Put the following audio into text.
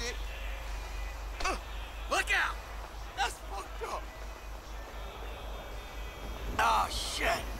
shit. Uh, look out! That's fucked up. Oh, shit.